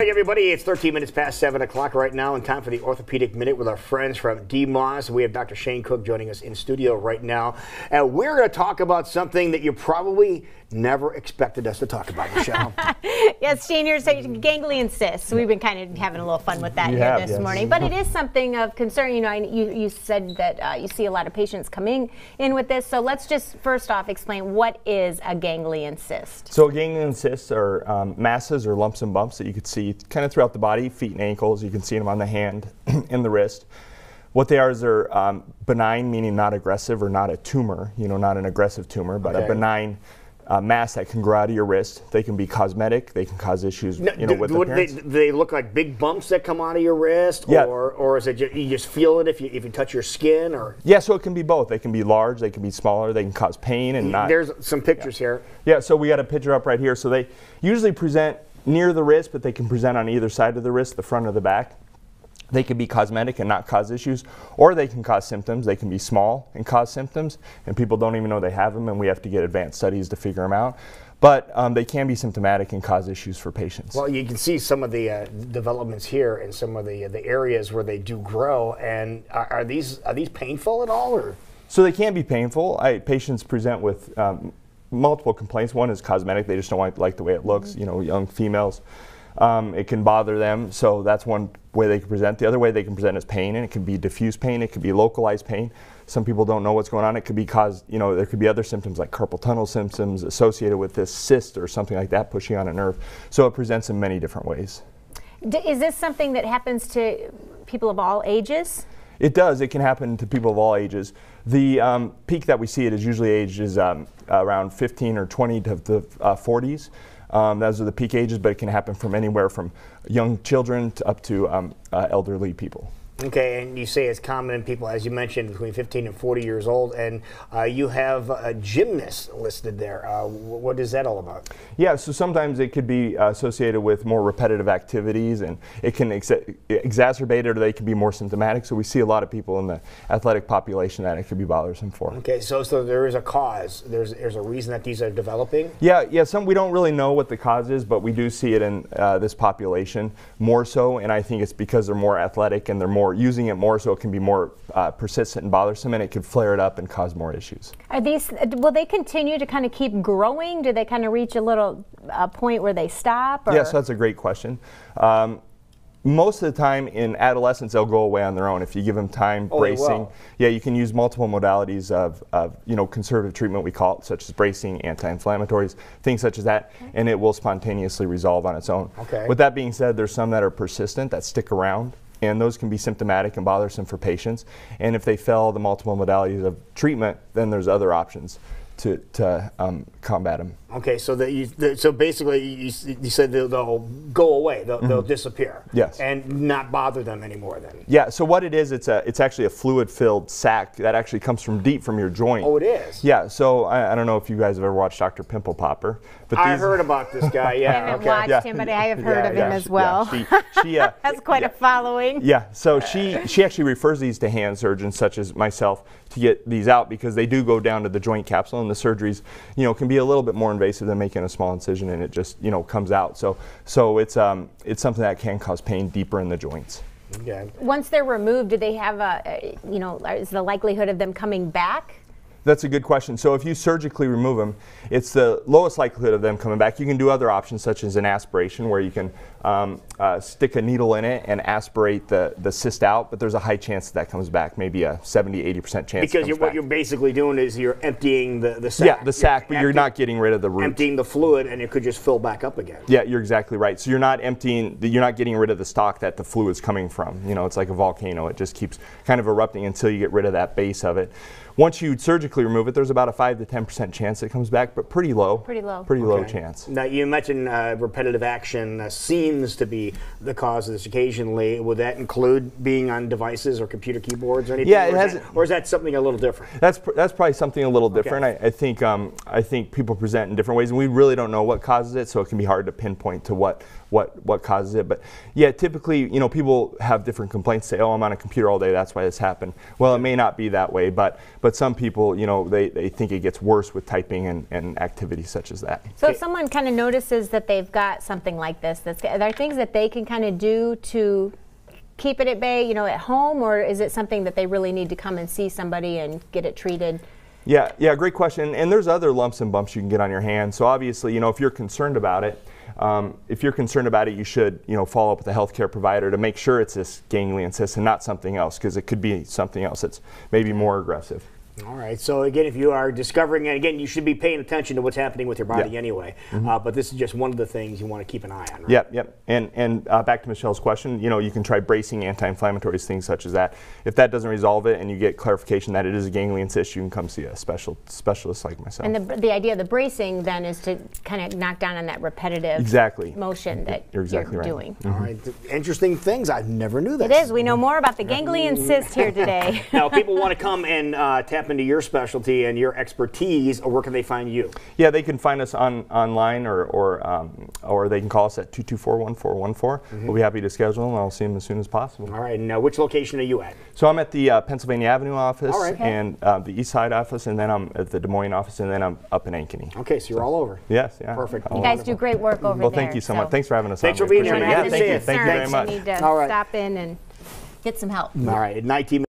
Hey everybody, it's 13 minutes past 7 o'clock right now and time for the Orthopedic Minute with our friends from DMOS. We have Dr. Shane Cook joining us in studio right now. And we're going to talk about something that you probably never expected us to talk about, Michelle. yes, Shane, you're saying ganglion cysts. We've been kind of having a little fun with that You here have, this yes. morning. But it is something of concern. You know, I, you, you said that uh, you see a lot of patients coming in with this. So let's just first off explain what is a ganglion cyst? So ganglion cysts are um, masses or lumps and bumps that you could see kind of throughout the body, feet and ankles. You can see them on the hand and the wrist. What they are is they're um, benign, meaning not aggressive or not a tumor, you know, not an aggressive tumor, but Okay. a benign uh, mass that can grow out of your wrist. They can be cosmetic. They can cause issues, No, you know, do- with do they, do they look like big bumps that come out of your wrist? Yeah. Or, or is it ju- you just feel it if you, if you touch your skin? Or Yeah, so it can be both. They can be large, they can be smaller, they can cause pain and not. There's some pictures here. Yeah, so we got a picture up right here. So they usually present near the wrist, but they can present on either side of the wrist, the front or the back. They can be cosmetic and not cause issues, or they can cause symptoms. They can be small and cause symptoms, and people don't even know they have them, and we have to get advanced studies to figure them out. But um, they can be symptomatic and cause issues for patients. Well, you can see some of the uh, developments here in some of the the areas where they do grow. And are, are these are these painful at all? Or So they can be painful. I, patients present with um, multiple complaints. One is cosmetic; they just don't like, like the way it looks. You know, young females, um, it can bother them. So that's one way they can present. The other way they can present is pain, and it can be diffuse pain. It can be localized pain. Some people don't know what's going on. It could be caused. You know, there could be other symptoms like carpal tunnel symptoms associated with this cyst or something like that pushing on a nerve. So it presents in many different ways. D- is this something that happens to people of all ages? It does. It can happen to people of all ages. The um, peak that we see it is usually ages um, around 15 or 20 to the uh, 40s. Um, those are the peak ages, but it can happen from anywhere from young children to up to um, uh, elderly people. Okay, and you say it's common in people, as you mentioned, between 15 and 40 years old. And uh, you have a gymnast listed there. Uh, what is that all about? Yeah, so sometimes it could be associated with more repetitive activities and it can ex- exacerbate it or they can be more symptomatic. So we see a lot of people in the athletic population that it could be bothersome for. Okay, so so there is a cause. There's there's a reason that these are developing. Yeah, yeah. Some we don't really know what the cause is, but we do see it in uh, this population more so, and I think it's because they're more athletic and they're more using it more, so it can be more uh, persistent and bothersome, and it could flare it up and cause more issues. Are these? Will they continue to kind of keep growing? Do they kind of reach a little uh, point where they stop? Or? Yes, that's a great question. Um, most of the time in adolescence, they'll go away on their own if you give them time, Oh, bracing. Yeah, you can use multiple modalities of, of, you know, conservative treatment, we call it, such as bracing, anti-inflammatories, things such as that, and it will spontaneously resolve on its own. Okay. With that being said, there's some that are persistent, that stick around, and those can be symptomatic and bothersome for patients. And if they fail the multiple modalities of treatment, then there's other options to, to um, combat them. Okay, so that you, the, so basically you, you said they'll, they'll go away, they'll, they'll disappear. Mm-hmm. Yes. And not bother them anymore then. Yeah, so what it is, it's a, it's actually a fluid-filled sac that actually comes from deep from your joint. Oh, it is. Yeah, so I, I don't know if you guys have ever watched Dr. Pimple Popper, but I these- heard about this guy. I Yeah. haven't okay. watched Yeah. him, but I have heard Yeah, of yeah, him as well. Yeah, she, she, uh, That's quite a following. yeah, so she she actually refers these to hand surgeons such as myself to get these out because they do go down to the joint capsule and the surgeries, you know, can be a little bit more invasive than making a small incision and it just you know comes out. So so it's um it's something that can cause pain deeper in the joints. Okay. Once they're removed, do they have a, a- you know, is the likelihood of them coming back? That's a good question. So if you surgically remove them, it's the lowest likelihood of them coming back. You can do other options such as an aspiration where you can um, uh, stick a needle in it and aspirate the, the cyst out, but there's a high chance that, that comes back, maybe a 70, 80% chance. Because you're, what back. you're basically doing is you're emptying the, the sac. Yeah, the sac, but you're not getting rid of the root. emptying the fluid and it could just fill back up again. Yeah, you're exactly right. So you're not emptying, you're not getting rid of the stock that the fluid's coming from. You know, it's like a volcano. It just keeps kind of erupting until you get rid of that base of it. Once you surgically remove it, there's about a 5 to 10% chance it comes back, but pretty low. Pretty low. Pretty low chance. Now you mentioned uh, repetitive action uh, seems to be the cause of this occasionally. Would that include being on devices or computer keyboards or anything? Yeah, it or is has- that- or is that something a little different? That's pr- that's probably something a little different. I, I think um, I think people present in different ways, and we really don't know what causes it, so it can be hard to pinpoint to what what what causes it. But yeah, typically, you know, people have different complaints. Say, "Oh, I'm on a computer all day. That's why this happened." Well, it may not be that way, but but some people, you know, they, they think it gets worse with typing and, and activities such as that. So if someone kind of notices that they've got something like this, that's, are there things that they can kind of do to keep it at bay, you know, at home, or is it something that they really need to come and see somebody and get it treated? Yeah, yeah, great question. And there's other lumps and bumps you can get on your hand. So obviously, you know, if you're concerned about it, um, if you're concerned about it, you should, you know, follow up with a healthcare provider to make sure it's this ganglion cyst and not something else, because it could be something else that's maybe more aggressive. All right. So again, if you are discovering, it, again, you should be paying attention to what's happening with your body Yeah. anyway. Uh, but this is just one of the things you want to keep an eye on. Right? Yep, yep. And and uh, back to Michelle's question, you know, you can try bracing anti-inflammatories, things such as that. If that doesn't resolve it, and you get clarification that it is a ganglion cyst, you can come see a special specialist like myself. And the, the idea of the bracing then is to kind of knock down on that repetitive Exactly. motion that You're exactly right. doing. All right. Th- Interesting things. I never knew that. It is. We know more about the ganglion cyst here today. now, people want to come and uh, tap into your specialty and your expertise, where can they find you? Yeah, they can find us on online or or, um, or they can call us at 224-1414. We'll be happy to schedule them. I'll see them as soon as possible. All right. And uh, which location are you at? So I'm at the uh, Pennsylvania Avenue office All right. Okay. and uh, the East Side office, and then I'm at the Des Moines office, and then I'm up in Ankeny. Okay, so you're all over. Yes, yeah. Perfect. You guys do great work over Well, there. Well, thank you so, much. Thanks for having us Thanks on. for being here. appreciate it. Happy Yeah, thank you. you. Thank you very much. You need to All right. stop in and get some help. All right. 19